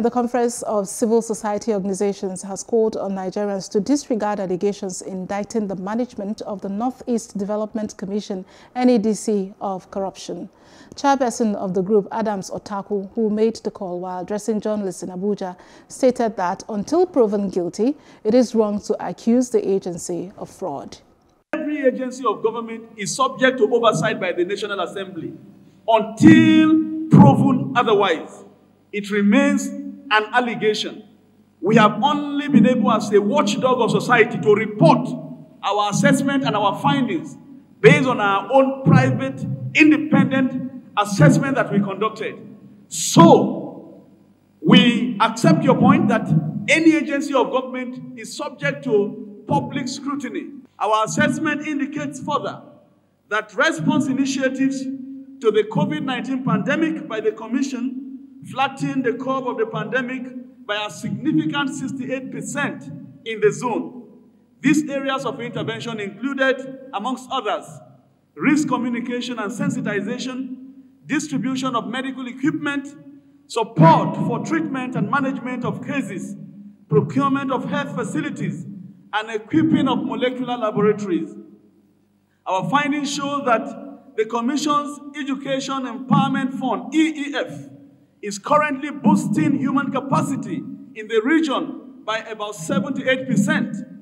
The Conference of Civil Society Organizations has called on Nigerians to disregard allegations indicting the management of the Northeast Development Commission, NEDC, of corruption. Chairperson of the group, Adams Otaku, who made the call while addressing journalists in Abuja, stated that until proven guilty, it is wrong to accuse the agency of fraud. Every agency of government is subject to oversight by the National Assembly until proven otherwise. It remains an allegation. We have only been able as a watchdog of society to report our assessment and our findings based on our own private, independent assessment that we conducted. So, we accept your point that any agency of government is subject to public scrutiny. Our assessment indicates further that response initiatives to the COVID-19 pandemic by the Commission flattened the curve of the pandemic by a significant 68% in the zone. These areas of intervention included, amongst others, risk communication and sensitization, distribution of medical equipment, support for treatment and management of cases, procurement of health facilities, and equipping of molecular laboratories. Our findings show that the Commission's Education Empowerment Fund, EEF, is currently boosting human capacity in the region by about 78%.